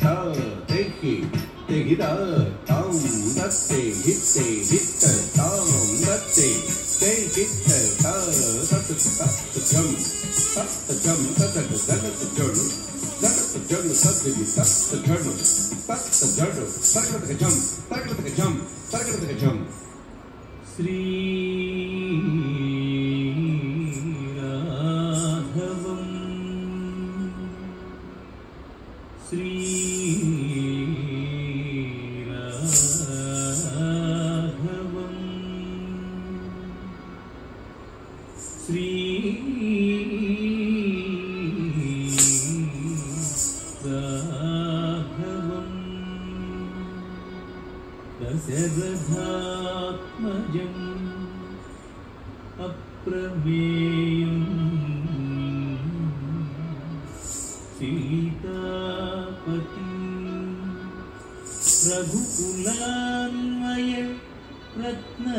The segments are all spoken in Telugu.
ಠ ತೆಗಿ ತೆಗಿದ ಟಾಂ ದತ್ತೆ ಹಿತ್ತೆ ಹಿತ್ತ ಟಾಂ ದತ್ತೆ ತೇ ಹಿತ್ತ ಟ ಸತ್ ಸಪ್ತ ಜಂ ಸಪ್ತ ಜಂ ಸತಟ ಜಗತ್ ಜಡು ಜಗತ್ ಜಡು ಸದ್ವಿ ಸಪ್ತ ಜಡು ಸಪ್ತ ಜಡು ಸರ್ಗತಕ ಜಂ ಸರ್ಗತಕ ಜಂ ಸರ್ಗತಕ ಜಂ ಶ್ರೀ श्रीराघवम् श्रीराघवम् दशरथात्मजम् अप्रमेयम् सीतापति रघुकुलान्वय रत्नदीपम्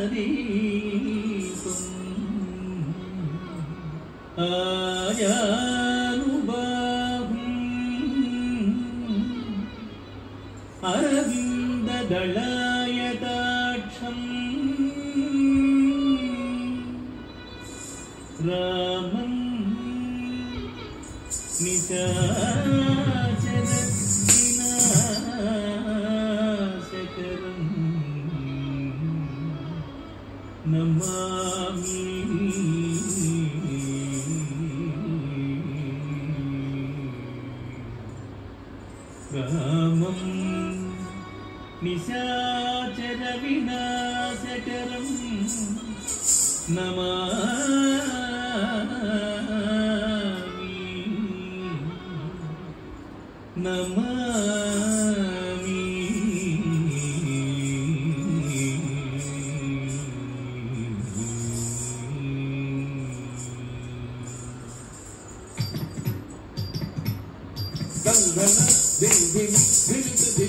ஆயானுபாகும் அரவிந்த தளாயதாட்சம் ராமம் நிஜா കാമം നിശാചര വിനാശകരം നമാ നമാ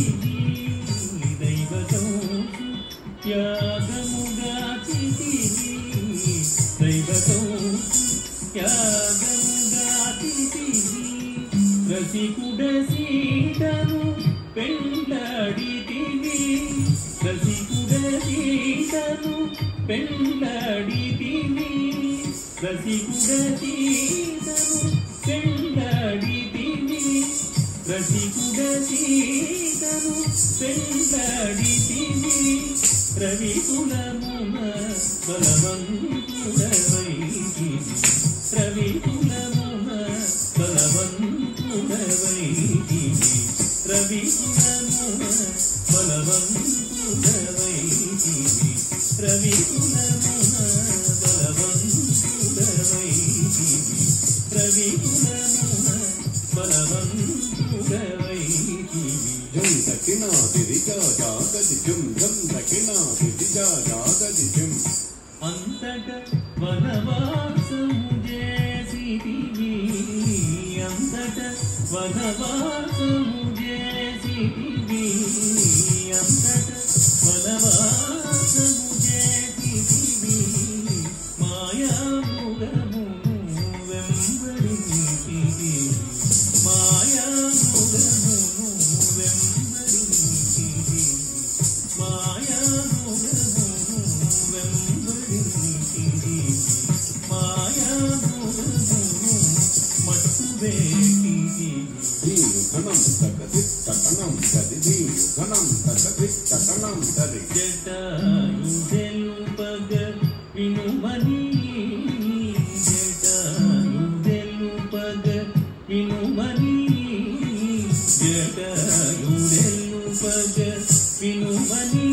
త్యాగముగాచితివి దైవతం త్యాగముగాచితివి దైవతం త్యాగముగాచితివి రసికుడ సీతను పెండ్లాడితివి రసికుడ సీతను పెండ్లాడితివి రసికుడ సీతను పెండ్లాడితివి రసికుడ సీతను పెండ్లాడితివి రవికులమున బలవంతుడవైతివి రవికులమున బలవంతుడవైతివి రవికులమున బలవంతుడవైతివి రవికులమున బలవంతుడవైతివి రవికులమున జం దిరిజా జాగది జం జం దకిన దిరిజా జాగది జం అంతట వనవాసము చేసితివి అంతట వనవాసము చేసితివి మాయాముగమును మట్టుబెట్టితివి దీని ఘనం తగది తటనం తదిది ఘనం తగది తటనం తరి జటాయు తెలుపగ వినుమని జటాయు తెలుపగ వినుమని జటాయు తెలుపగ వినుమని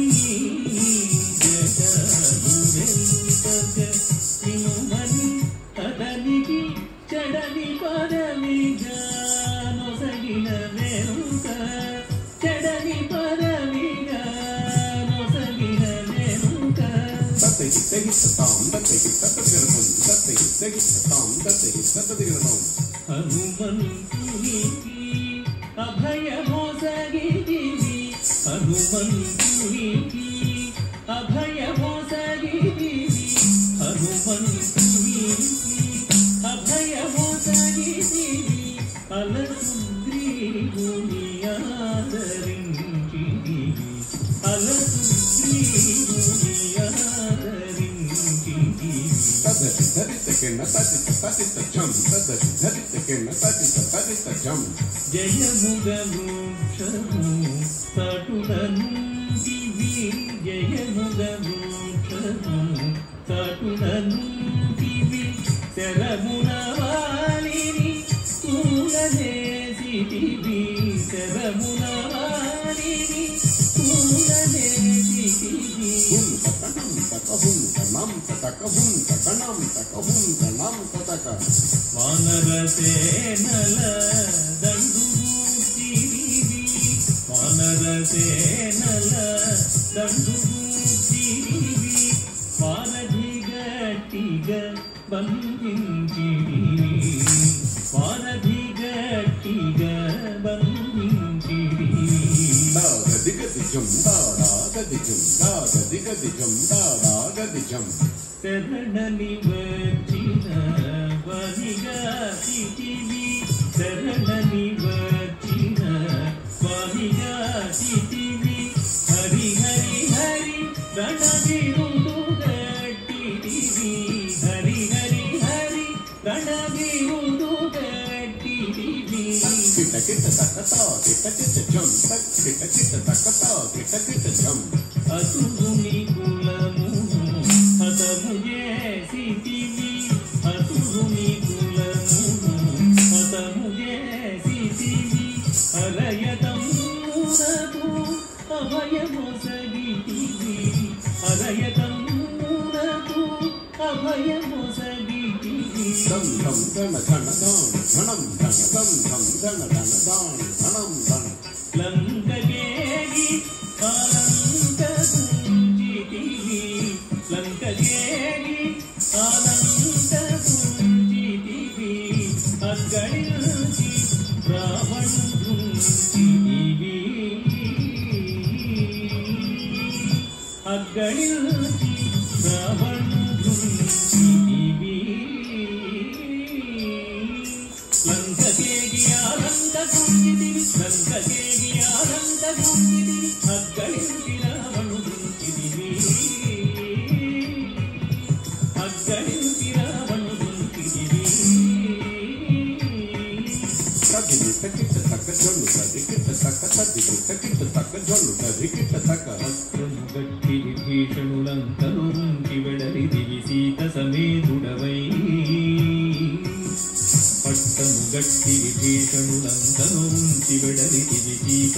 తతగి తెగి తాం తతగి తతగిరతం ధరిత కిన్న తదిత తదిత జం తదరి ధరిత కిన్న తదిత తదిత జం జయముగ వృక్షము తటుడనుంటివి జయముగ వృక్షము శరమున వాలిని కూలనేసిటివి శరమున వాలిని కూలనేసిటివి వానర సేనల తక వానర సేనల తక హుం తకనం తక హుం తనం తక వానరసేనల దండుగూర్చిరివి గట్టిగా బంధించిరివి వానధి గట్టిగా బంధించిరివి దాగది గది the jump, dog, a dig the jump, dog, the jump. Get a ticket, a ticket, a ticket, a ticket, a ticket, a ticket, a ticket, a ticket, a ticket, a ticket, a ticket, a ticket, a ticket, a అసురుని కులము హతము చేసితివి అసురుని కులము హతము చేసితివి అరయతమునకు అభయమొసగితివి అరయతమునకు అభయమొసగితివి ధం ధం ధన ధన ధాన్ ధనం ధన ధం ధం ధన ధన ధాన్ ధనం ధన. లంకగేగి ఆనందకుంజితివి అగ్గడిల్చి రావణుంజితివి అగ్గడిల్చి రావణుంజితివి లంకకేగి ఆనందకుంజితివి లంకకేగి ఆనందకుంజితివి అగ్గడిల్చి రావణుంజితివి తదిని తకిట తక జొన్ను తది కిట తక తదిని తకిట తక జొన్ను అస్త్రము గట్టి విభీషణులంతను ఉంచి వెడలిదివి సీత సమేతుడవై పట్టము గట్టి విభీషణులంతను ఉంచి సీత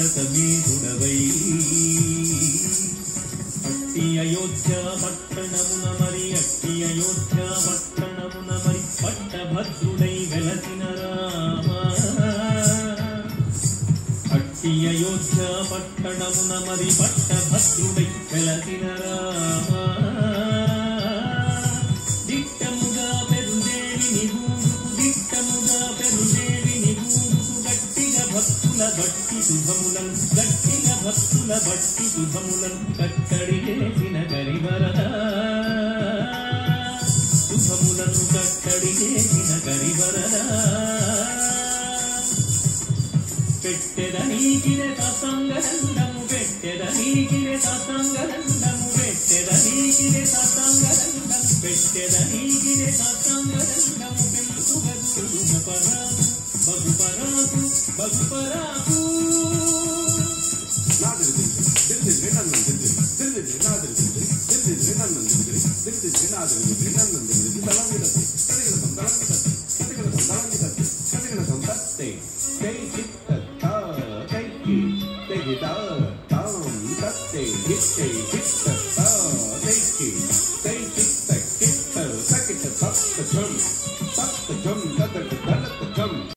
అట్టి అయోధ్య పట్టణమున మరి అట్టి అయోధ్య పట్టణ పట్టణమున మరి పట్ట భద్రుడై వెలసిన రామ. దిట్టముగా పెరుదేవిని గూడుకు దిట్టముగా పెరుదేవిని గూడుకు గట్టిన భక్తుల బట్టి శుభములం గట్టిన భక్తుల బట్టి శుభములం కట్టడి చేసిన కరివరద శుభములను కట్టడి చేసిన కరివరదా పెట్టెదనీకిరే సత్సంగరందము పెట్టెదనీకిరే సత్సంగరందము పెట్టెదనీకిరే సత్సంగరందము పెంచుగదు పరాసు బహుపరాసు బగుపరాకు నాదిరి దిరి దిరి నన్ను దిరి దిరి నాదిరి నాదిరి దిరి